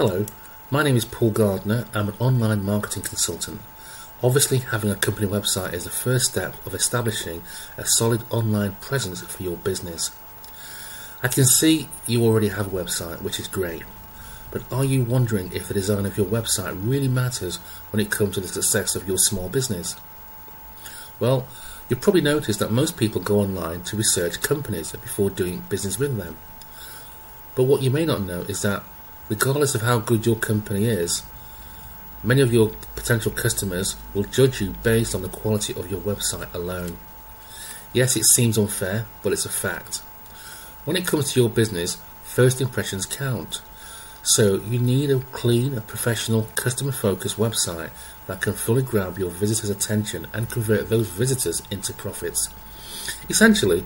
Hello, my name is Paul Gardner. I'm an online marketing consultant. Obviously, having a company website is the first step of establishing a solid online presence for your business. I can see you already have a website, which is great. But are you wondering if the design of your website really matters when it comes to the success of your small business? Well, you've probably noticed that most people go online to research companies before doing business with them. But what you may not know is that regardless of how good your company is, many of your potential customers will judge you based on the quality of your website alone. Yes, it seems unfair, but it's a fact. When it comes to your business, first impressions count. So you need a clean, a professional, customer-focused website that can fully grab your visitors' attention and convert those visitors into profits. Essentially,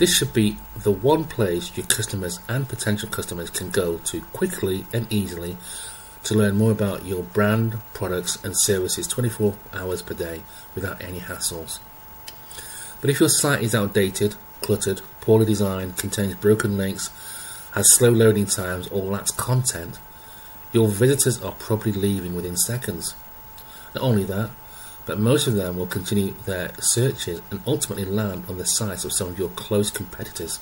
this should be the one place your customers and potential customers can go to quickly and easily to learn more about your brand, products, and services 24 hours per day without any hassles. But if your site is outdated, cluttered, poorly designed, contains broken links, has slow loading times, or lacks content, your visitors are probably leaving within seconds. Not only that, but most of them will continue their searches and ultimately land on the sites of some of your close competitors.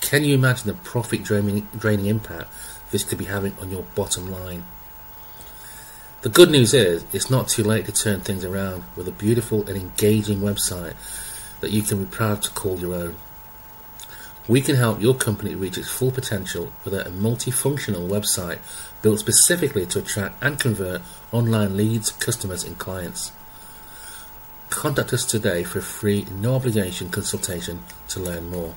Can you imagine the profit draining, draining impact this could be having on your bottom line? The good news is, it's not too late to turn things around with a beautiful and engaging website that you can be proud to call your own. We can help your company reach its full potential with a multifunctional website built specifically to attract and convert online leads, customers, and clients. Contact us today for a free, no obligation consultation to learn more.